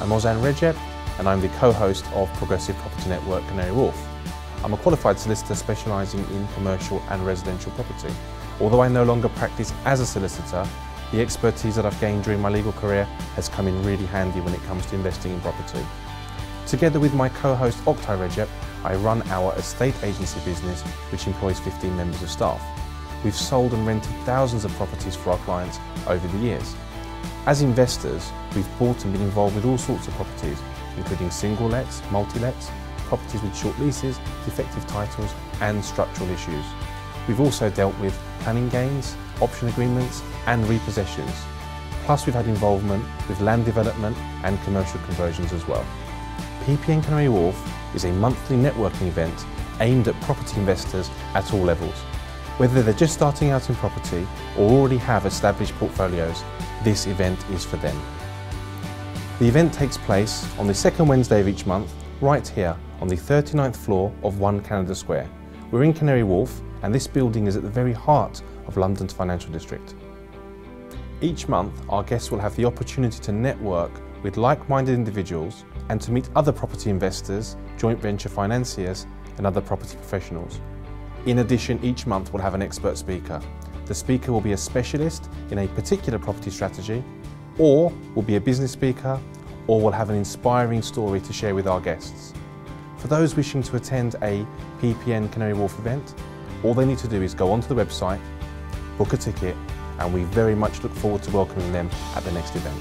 I'm Ozan Recep and I'm the co-host of Progressive Property Network Canary Wharf. I'm a qualified solicitor specialising in commercial and residential property. Although I no longer practice as a solicitor, the expertise that I've gained during my legal career has come in really handy when it comes to investing in property. Together with my co-host Oktay Recep, I run our estate agency business which employs 15 members of staff. We've sold and rented thousands of properties for our clients over the years. As investors, we've bought and been involved with all sorts of properties, including single lets, multi-lets, properties with short leases, defective titles and structural issues. We've also dealt with planning gains, option agreements and repossessions. Plus we've had involvement with land development and commercial conversions as well. PPN Canary Wharf is a monthly networking event aimed at property investors at all levels. Whether they're just starting out in property or already have established portfolios, this event is for them. The event takes place on the second Wednesday of each month, right here on the 39th floor of 1 Canada Square. We're in Canary Wharf and this building is at the very heart of London's financial district. Each month, our guests will have the opportunity to network with like-minded individuals and to meet other property investors, joint venture financiers and other property professionals. In addition, each month we'll have an expert speaker. The speaker will be a specialist in a particular property strategy or will be a business speaker or will have an inspiring story to share with our guests. For those wishing to attend a PPN Canary Wharf event, all they need to do is go onto the website, book a ticket and we very much look forward to welcoming them at the next event.